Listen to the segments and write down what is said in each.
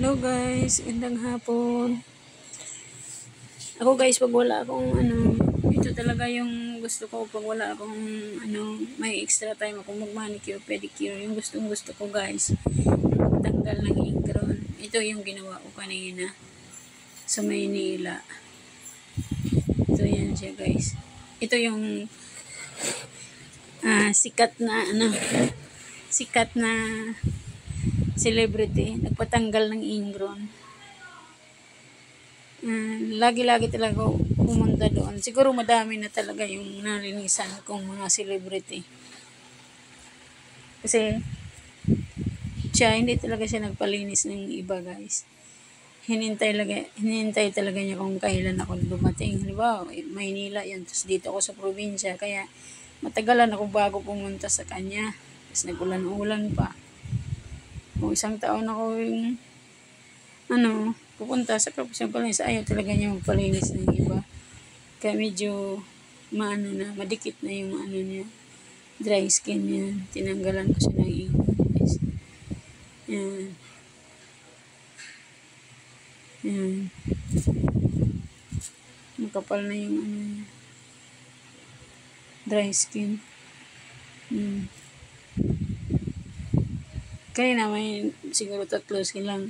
Hello guys, gandang hapon. Ako guys, pag wala akong ano, ito talaga yung gusto ko pag wala akong ano, may extra time ako mag-manicure, pedicure. Yung gustong gusto ko guys, tanggal ng ingron. Ito yung ginawa ko kanina sa Maynila. Ito yan siya guys. Ito yung ah, sikat na ano, sikat na celebrity, nagpatanggal ng ingron. Mm, lagi-lagi talaga ako pumunta doon. Siguro madami na talaga yung nalinisan kong mga celebrity. Kasi siya, hindi talaga siya nagpalinis ng iba guys. Hinintay, talaga, hinintay talaga niya kung kailan ako dumating. Halimbawa, Maynila yun. Tapos dito ako sa probinsya. Kaya matagalan ako bago pumunta sa kanya. Tapos nagulan-ulan pa. Kung isang taon ako yung ano, pupunta sa profesyon palinis, ayaw talaga niya magpalinis ng iba. Kaya medyo maano na, madikit na yung ano niya, dry skin niya. Tinanggalan ko siya ng ipon. guys. Yan. Yan. Makapal na yung ano niya. Dry skin. Hmm. Kaya na may siguro tatlo silang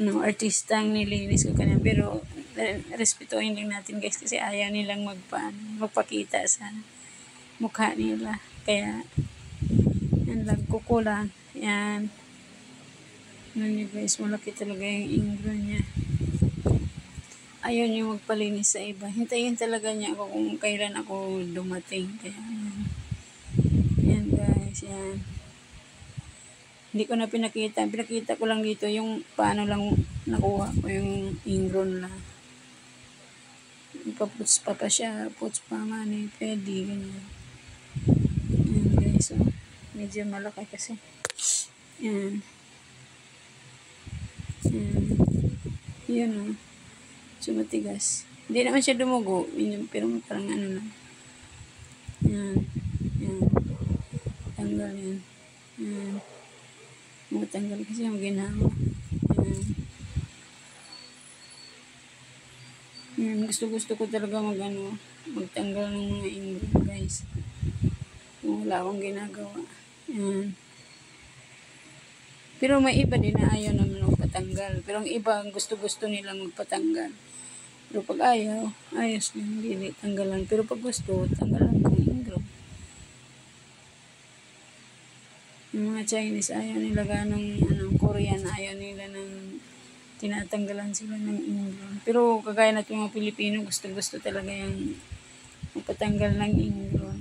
no, artista ang nilinis ko kanina. Pero eh, respetuhin lang natin guys kasi ayaw nilang magpa, magpakita sa mukha nila. Kaya yan lang, kukulang. Yan. Ano niyo guys, malaki talaga yung ingro niya. Ayaw niya magpalinis sa iba. Hintayin talaga niya ako kung kailan ako dumating. Kaya yan. Yan guys, yan hindi ko na pinakita. Pinakita ko lang dito yung paano lang nakuha ko yung ingron lang. Ipaputs pa pa siya. Puts pa man eh. Pwede. Ganyan. Yan guys. So, medyo malaki kasi. Yan. Yan. Yun. Oh. So, matigas. Hindi naman siya dumugo. Yun, pero parang ano lang. Yan. Yan. Tanggal yan. Yan. Matanggal kasi yung ginawa. Yan. Yan. Gusto gusto ko talaga mag ano, magtanggal ng mga ingro guys. Wala akong ginagawa. Yan. Pero may iba din na ayaw naman magpatanggal. Pero ang iba, gusto gusto nilang magpatanggal. Pero pag ayaw, ayos lang, hindi tanggalan. Pero pag gusto, tanggalan ko ingro. Yung mga Chinese, ayaw nila ganong ano, Korean, ayaw nila ng tinatanggalan sila ng ingron. Pero kagaya natin mga Pilipino, gusto-gusto talaga yung magpatanggal ng ingron.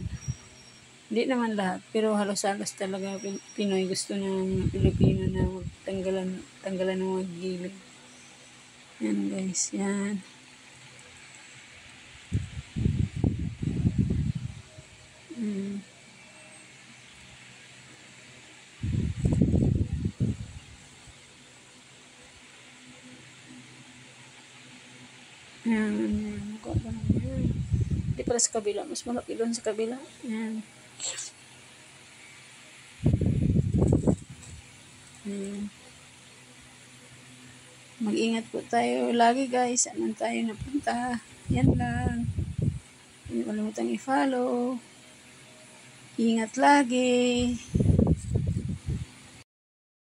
Hindi naman lahat, pero halos-halos talaga Pinoy gusto ng Pilipino na magtanggalan tanggalan ng mga gilid. Yan guys, yan. Mm. Ayan, ayan. Mukha ba yan? Hindi pala sa kabila. Mas malaki doon sa kabila. Ayan. Ayan. Mag-ingat po tayo lagi guys. Saan tayo napunta. Yan lang. Hindi kalimutan i-follow. Ingat lagi.